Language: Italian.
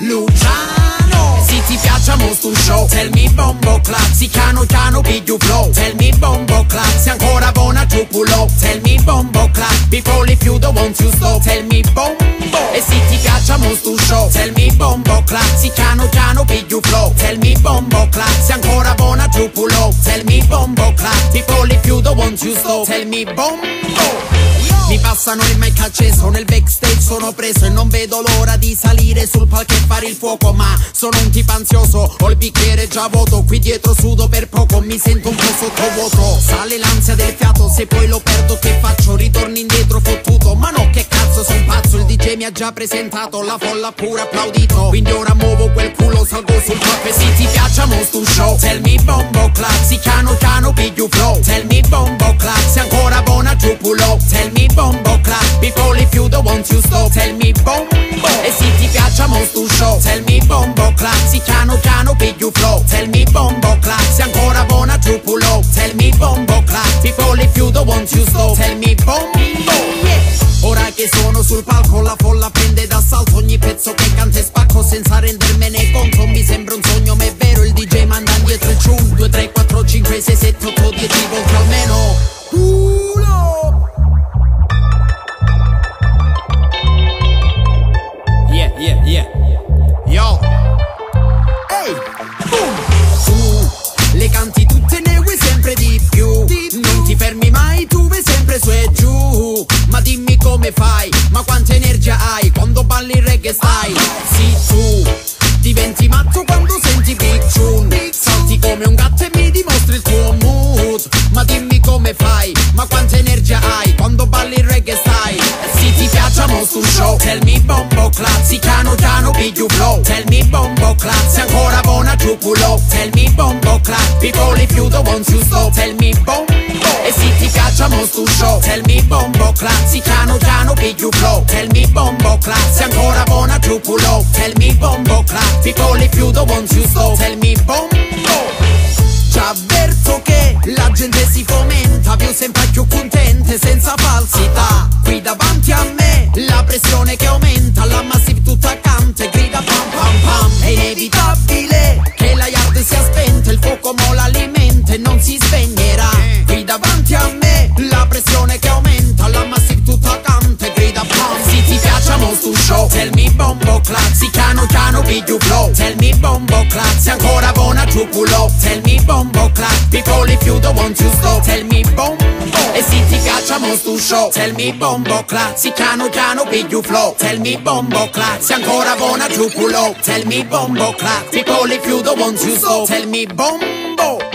Luciano. Se ti piaccia mostro un show Tell me bombo clap Si cano cano big you flow. Tell me bombo clap Se ancora buona tu pulo. Tell me bombo clap Before if you don't want to stop? Tell me bombo. E se ti piaccia mostro un show Tell me bombo clap Si cano cano big you flow. Tell me bombo clap Se ancora buona tu pulo. Tell me bombo clap Before if you don't want to stop? Tell me bombo. Mi passano il mic acceso, nel backstage sono preso e non vedo l'ora di salire sul palco e fare il fuoco Ma sono un tipo ansioso, ho il bicchiere già vuoto Qui dietro sudo per poco, mi sento un po' sottovuoto. Sale l'ansia del fiato, se poi lo perdo che faccio? Ritorno indietro fottuto, ma no che cazzo son pazzo Il DJ mi ha già presentato, la folla pure applaudito. Quindi ora muovo quel culo, salgo sul palco e se ti piacciamo sto show Me si piano piano piglio flow. Tell me bombo clap, se ancora buona giù pull up. Tell me bombo clap Before if you don't want to stop. Tell me bombo E se ti piacciamo sto show. Tell me bombo clap piano piano piglio flow. Tell me bombo clap Se ancora buona giù pull up. Tell me bombo clap Before if you don't want to stop. Tell me bombo Ora che sono sul palco la folla prende d'assalto. Ogni pezzo che canta e spacco senza rendermene conto. Mi sembra un sogno ma 4, 5, 6, 7, 8, 10 volte almeno up Yeah, yeah, yeah. Yo. Ehi, boom. Tu le canti tutte ne vuoi sempre di più. Non ti fermi mai, tu vai sempre su e giù. Ma dimmi come fai, ma quanta energia hai quando balli il reggae stai. Sì, tu diventi matto quando show. Tell me bombo clap, si piano piano piglio flow. Tell me bombo clap, se ancora buona giù up. Tell me bombo clap, people if you don't want to stop. Tell me bombo, e se ti piacciamo sto show. Tell me bombo clap, si piano piano piglio flow. Tell me bombo clap, se ancora buona giù up. Tell me bombo clap, people if you don't want to stop. Tell me bombo. Già avverto che la gente si fomenta, più sempre più contente, spegnerà. Qui davanti a me la pressione che aumenta, la massive tutta canta e grida pam. Se ti piacciamo sto show, tell me bombo clap, si piano piano piglio flow. Tell me bombo clap, se ancora buona pull up. Tell me bombo clap, people if you don't want to stop. Tell me bombo, e show. Tell me bombo clap, si piano piano piglio flow. Tell me bombo clap, se ancora buona pull up. Tell me bombo clap, people if you don't want to stop. Tell me bombo.